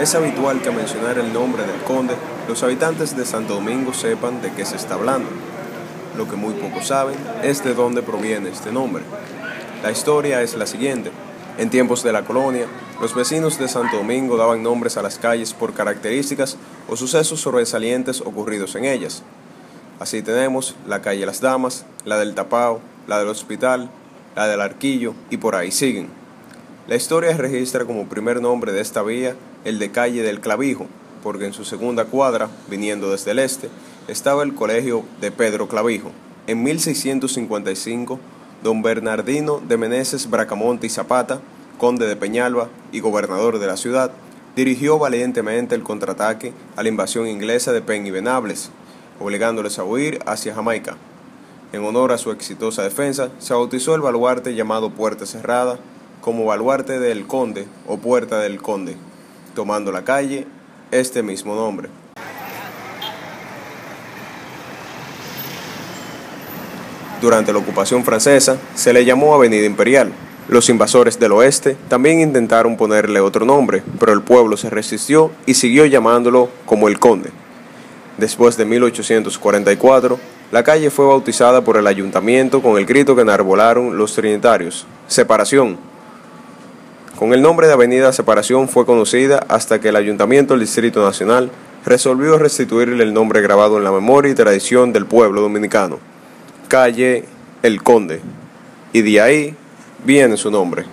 Es habitual que mencionar el nombre del conde, los habitantes de Santo Domingo sepan de qué se está hablando. Lo que muy pocos saben es de dónde proviene este nombre. La historia es la siguiente. En tiempos de la colonia, los vecinos de Santo Domingo daban nombres a las calles por características o sucesos sobresalientes ocurridos en ellas. Así tenemos la calle Las Damas, la del Tapao, la del Hospital, la del Arquillo y por ahí siguen. La historia registra como primer nombre de esta vía el de calle del Clavijo, porque en su segunda cuadra, viniendo desde el este, estaba el colegio de Pedro Clavijo. En 1655, don Bernardino de Meneses Bracamonte y Zapata, conde de Peñalba y gobernador de la ciudad, dirigió valientemente el contraataque a la invasión inglesa de Pen y Venables, obligándoles a huir hacia Jamaica. En honor a su exitosa defensa, se bautizó el baluarte llamado Puerta Cerrada como Baluarte del Conde o Puerta del Conde, tomando la calle este mismo nombre. Durante la ocupación francesa se le llamó Avenida Imperial. Los invasores del oeste también intentaron ponerle otro nombre, pero el pueblo se resistió y siguió llamándolo como el Conde. Después de 1844, la calle fue bautizada por el ayuntamiento con el grito que enarbolaron los trinitarios, Separación. Con el nombre de Avenida Separación fue conocida hasta que el ayuntamiento del Distrito Nacional resolvió restituirle el nombre grabado en la memoria y tradición del pueblo dominicano, calle El Conde, y de ahí viene su nombre.